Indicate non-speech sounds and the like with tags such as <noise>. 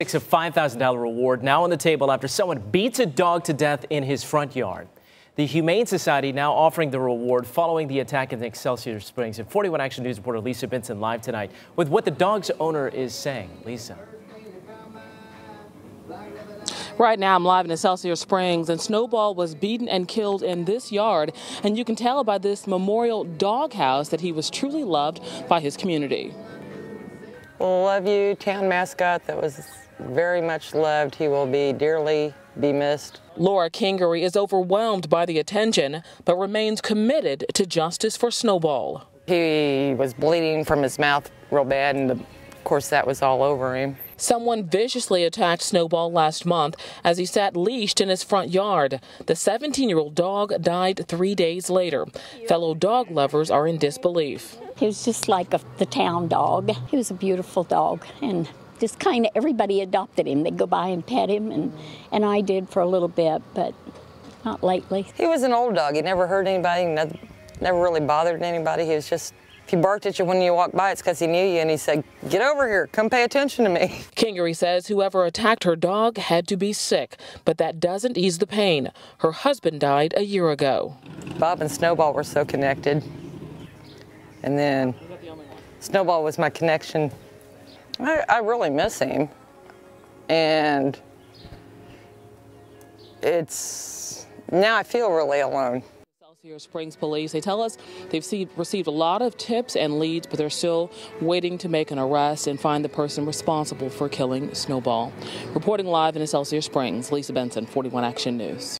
A $5,000 reward now on the table after someone beats a dog to death in his front yard. The Humane Society now offering the reward following the attack in Excelsior Springs. And 41 Action News reporter Lisa Benson live tonight with what the dog's owner is saying. Lisa. Right now, I'm live in Excelsior Springs, and Snowball was beaten and killed in this yard. And you can tell by this memorial doghouse that he was truly loved by his community. Well, love you, town mascot that was very much loved. He will be dearly be missed. Laura Kingery is overwhelmed by the attention, but remains committed to justice for Snowball. He was bleeding from his mouth real bad, and of course, that was all over him. Someone viciously attacked Snowball last month as he sat leashed in his front yard. The 17 year old dog died three days later. Fellow dog lovers are in disbelief. He was just like a, the town dog. He was a beautiful dog, and just kind of everybody adopted him. They'd go by and pet him, and, and I did for a little bit, but not lately. He was an old dog. He never hurt anybody, never really bothered anybody. He was just if he barked at you when you walked by, it's because he knew you and he said, Get over here, come pay attention to me. <laughs> Kingery says whoever attacked her dog had to be sick, but that doesn't ease the pain. Her husband died a year ago. Bob and Snowball were so connected. And then Snowball was my connection. I, I really miss him. And it's now I feel really alone. Excelsior Springs Police, they tell us they've see, received a lot of tips and leads, but they're still waiting to make an arrest and find the person responsible for killing Snowball. Reporting live in Excelsior Springs, Lisa Benson, 41 Action News.